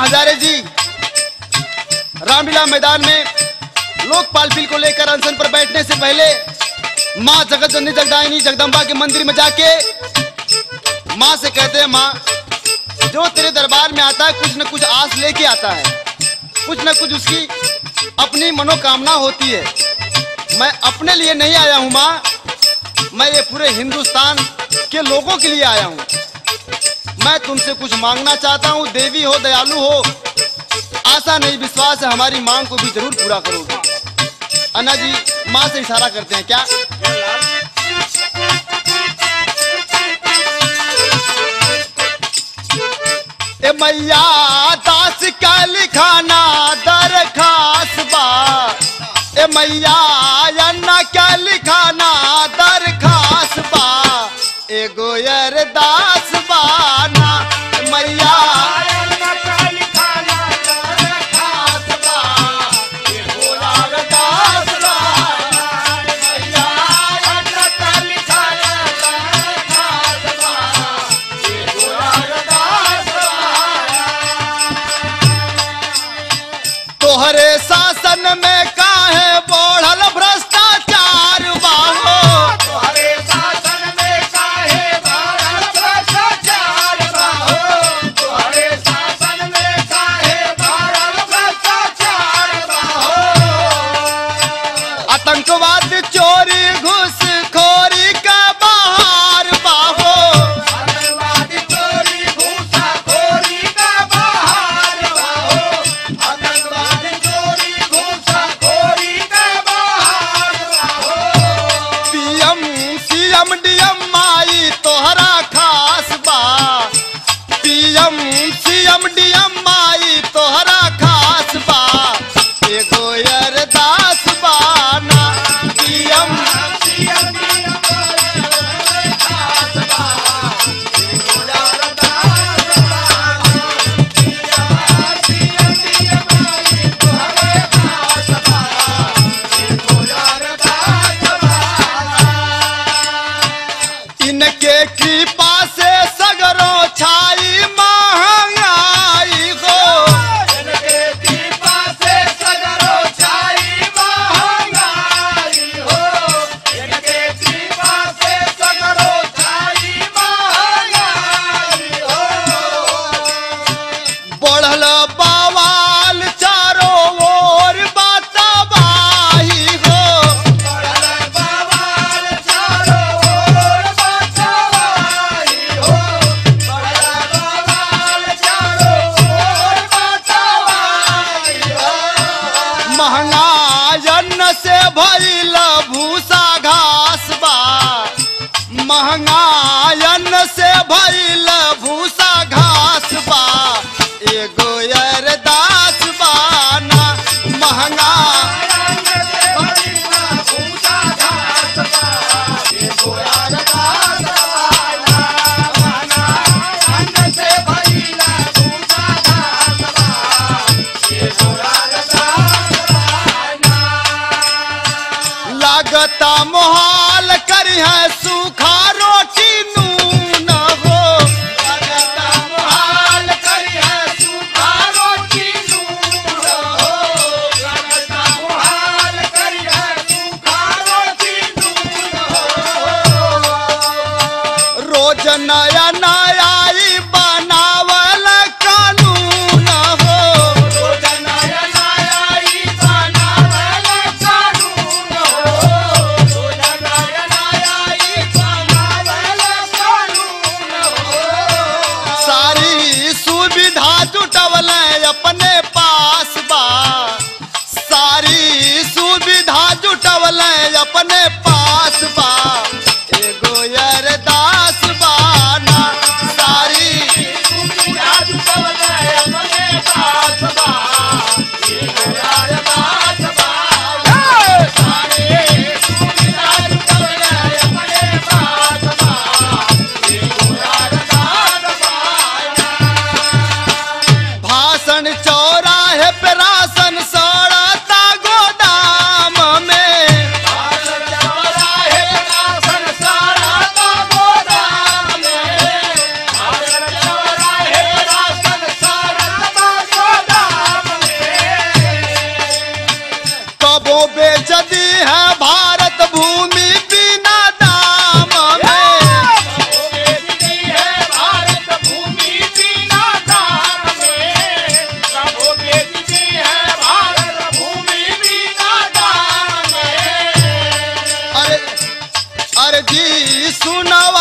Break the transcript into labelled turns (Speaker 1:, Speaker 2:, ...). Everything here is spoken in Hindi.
Speaker 1: हजारे जी, रामलीला मैदान में लोकपाल बिल को लेकर अनशन पर बैठने से पहले माँ जगत जननी जगदायनी जगदम्बा के मंदिर में जाके माँ से कहते हैं, माँ, जो तेरे दरबार में आता है, कुछ न कुछ आस लेके आता है। कुछ न कुछ उसकी अपनी मनोकामना होती है। मैं अपने लिए नहीं आया हूँ, माँ। मैं ये पूरे हिंदुस्तान के लोगों के लिए आया हूँ। मैं तुमसे कुछ मांगना चाहता हूँ, देवी हो, दयालु हो। आशा नहीं, विश्वास है, हमारी मांग को भी ज़रूर पूरा करोगे। अन्ना जी, माँ से इशारा करते हैं, क्या? मैया, दास का लिखाना दरखास बा मैया, अन्ना क्या लिखाना बा एगो अरदास बाना। पीएम सीएम डीएम माई तोहरा खास बा एगो अरदास बाना। पीएम इनके लागता मोहाल करी है सूखा रोटी हो लागता मोहाल है सूखा रोटी मोहाल है सूखा रोटी रोज नया नया अपने पास बा है पेरासन सा जी